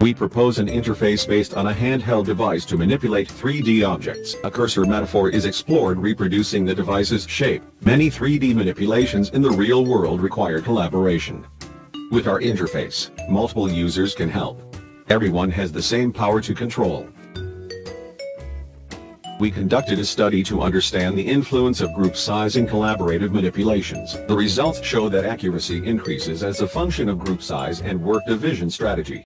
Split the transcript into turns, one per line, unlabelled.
We propose an interface based on a handheld device to manipulate 3D objects. A cursor metaphor is explored reproducing the device's shape. Many 3D manipulations in the real world require collaboration. With our interface, multiple users can help. Everyone has the same power to control. We conducted a study to understand the influence of group size in collaborative manipulations. The results show that accuracy increases as a function of group size and work division strategy.